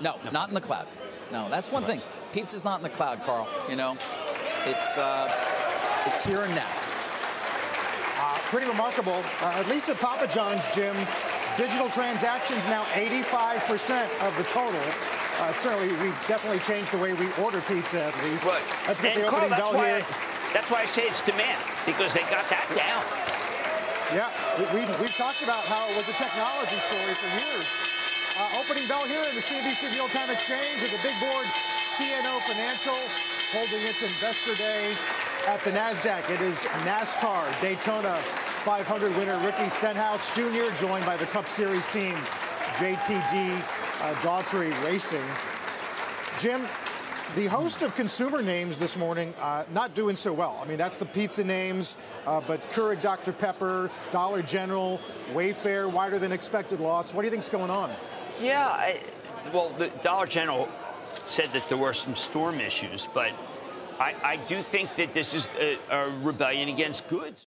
No, not in the cloud. No, that's one thing. Pizza's not in the cloud, Carl. You know, it's uh, it's here and now. Uh, pretty remarkable. Uh, at least at Papa John's, Jim, digital transactions now 85% of the total. Uh, certainly, we've definitely changed the way we order pizza, at least. Right. Let's get and the Carl, opening that's bell here. I, that's why I say it's demand because they got that down. Yeah, we, we, we've talked about how it was a technology story for years. Uh, opening bell here in the CNBC Real Time Exchange at the big board CNO Financial holding its investor day at the NASDAQ. It is NASCAR Daytona 500 winner Ricky Stenhouse Jr., joined by the Cup Series team JTG uh, Daugherty Racing. Jim, the host of consumer names this morning uh, not doing so well. I mean, that's the pizza names, uh, but Keurig Dr. Pepper, Dollar General, Wayfair, wider than expected loss. What do you think's going on? Yeah, I, well, the Dollar General said that there were some storm issues, but I, I do think that this is a, a rebellion against goods.